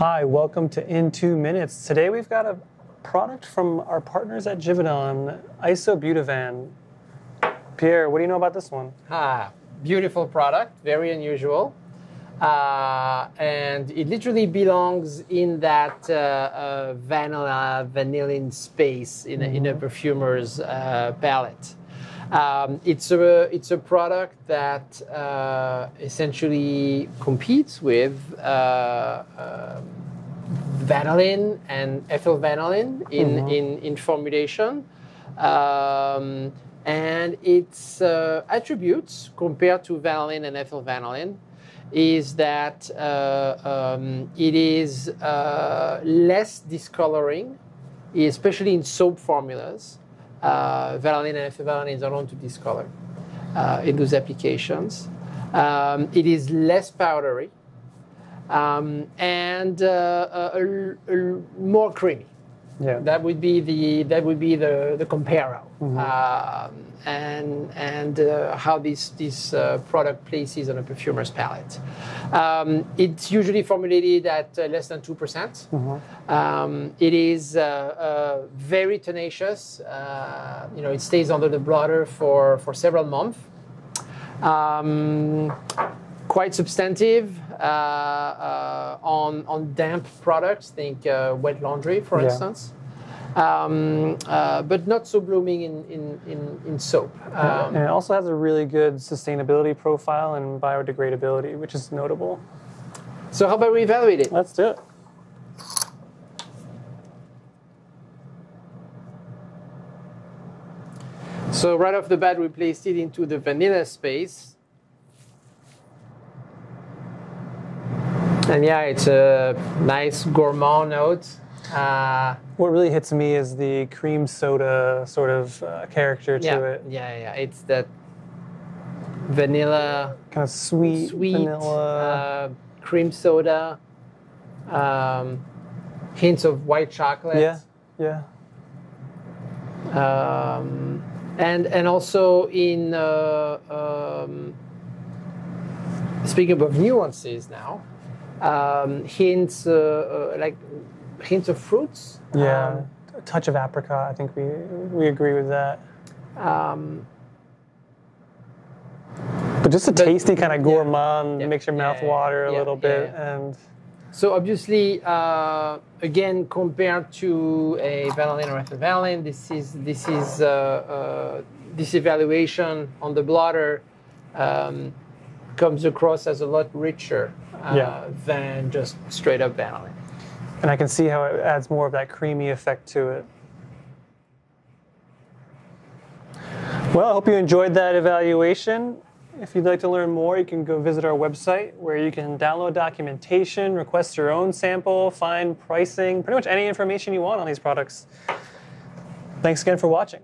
Hi, welcome to In Two Minutes. Today we've got a product from our partners at Givaudan, Isobutavan. Pierre, what do you know about this one? Ah, beautiful product, very unusual. Uh, and it literally belongs in that uh, uh, vanilla, vanillin space in, a, in a perfumer's uh, palette. Um, it's a it's a product that uh, essentially competes with uh, vanillin and ethyl vanillin in, in, in formulation. Um, and its uh, attributes compared to vanillin and ethyl vanillin is that uh, um, it is uh, less discoloring, especially in soap formulas. Uh, vanillin and ethyl vanillin are known to discolor uh, in those applications. Um, it is less powdery um, and uh, a, a, more creamy. Yeah. That would be the that would be the the comparo, um, and and uh, how this this uh, product places on a perfumer's palette. Um, it's usually formulated at uh, less than two percent. Um, it is uh, uh, very tenacious. Uh, you know, it stays under the blotter for for several months. Um, quite substantive uh, uh, on on damp products. Think uh, wet laundry, for Yeah. instance. Um, uh, but not so blooming in in, in, in soap. Um, and it also has a really good sustainability profile and biodegradability, which is notable. so how about we evaluate it? Let's do it. So right off the bat, we placed it into the vanilla space. And yeah, it's a nice gourmand note. Uh, What really hits me is the cream soda sort of uh, character to yeah, it. yeah, yeah. It's that vanilla, Kind of sweet, sweet, vanilla. uh, cream soda, um, hints of white chocolate. yeah, yeah. um, and and also in uh, um, speaking of nuances now, um, hints uh, uh, like hints of fruits. Yeah, a touch of apricot. I think we we agree with that. Um, But just a But- tasty kind of gourmand Yeah. makes your mouth yeah, water a yeah, little bit, yeah. and so obviously, uh, again, compared to a vanillin or ethyl vanillin, this is this is uh, uh, this evaluation on the blotter um, comes across as a lot richer uh, Yeah. than just straight up vanillin. and I can see how it adds more of that creamy effect to it. Well, I hope you enjoyed that evaluation. If you'd like to learn more, you can go visit our website where you can download documentation, request your own sample, find pricing, pretty much any information you want on these products. Thanks again for watching.